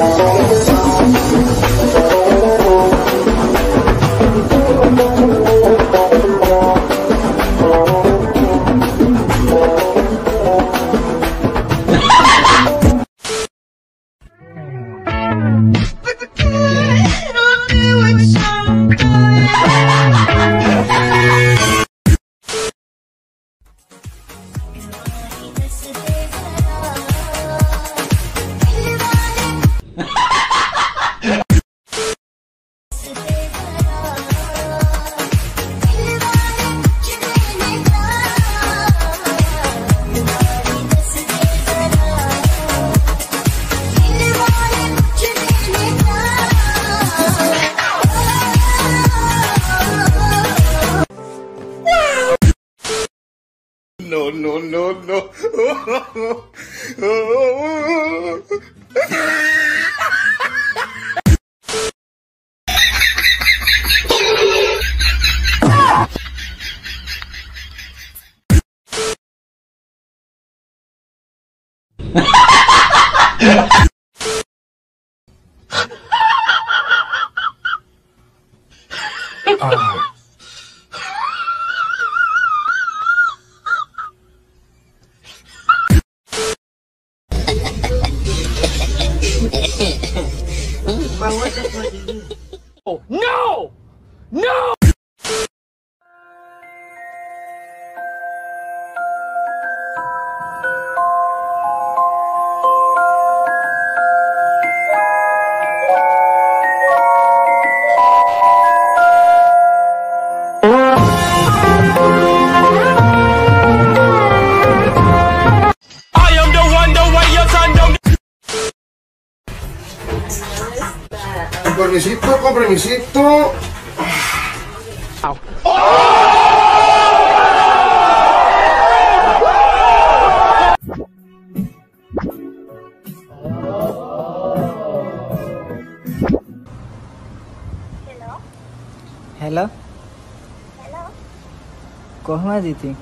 No, Oh no! No! Con permisito, con permisito. Hello කොහොමද ඉතින්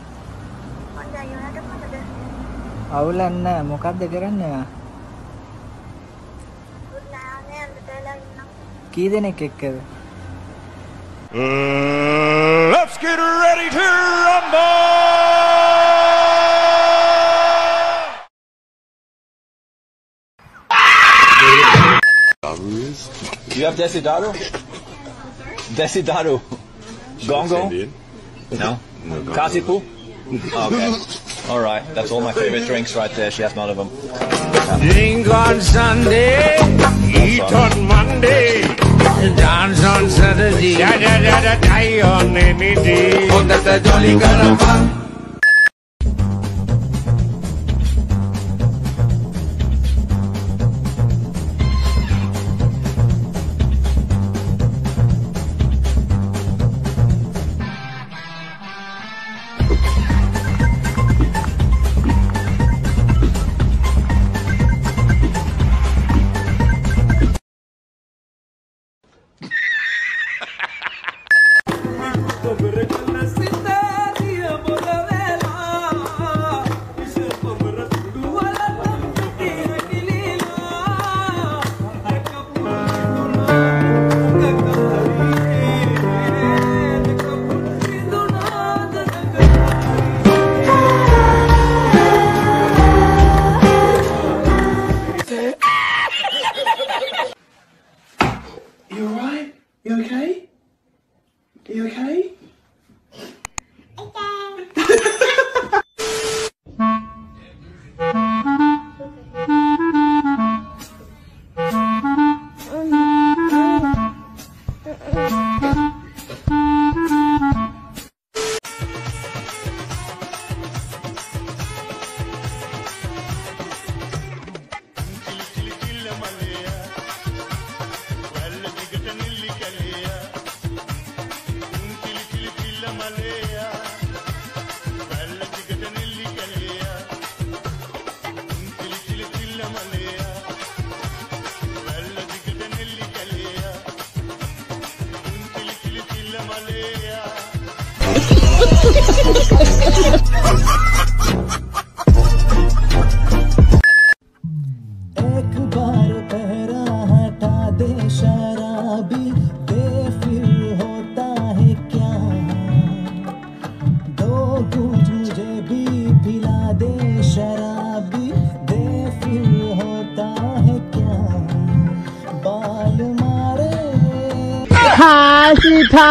අවුලන්න මොකක්ද කරන්නවා கீதனை கேட்குது uh, Let's get ready to rumble! You have Desidero? Desidero. Gongo? No. no Kasipu? Okay. All right. That's all my favorite drinks right there. She has none of them. Drink on Sunday, eat on Monday. Dance on Saturday, da da da da die on any day. You alright? You okay? You okay? एक बार पहरा हटा दे शराबी दे फिर होता है क्या? दो कुछ भी पिला दे शराबी दे फिर होता है क्या? बाल मारे। खास था।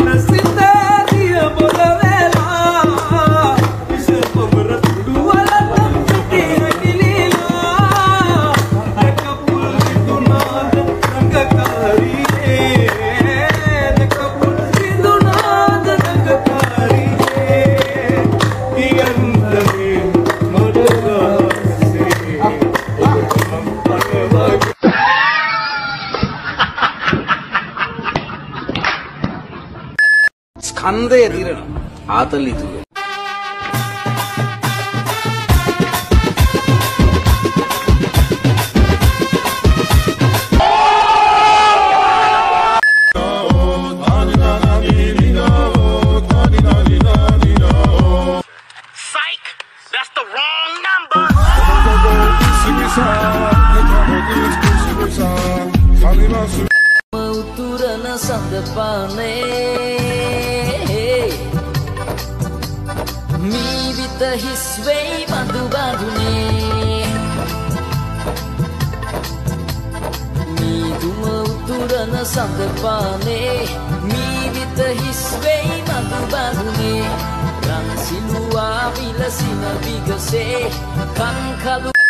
ತಂದೆಯ ತಿರಣ ಆತಲಿತ್ತು ಓಹ್ ಕಾಣಿನ ಗಾನಿನೋ හිස්වෙයි මඳුබඳුනේ මීදුම උතුරන සඳපානේ මීවිත හිස්වෙයි මඳුබඳුනේ රන්සිලුවා විලසින විගසේ. කංකලු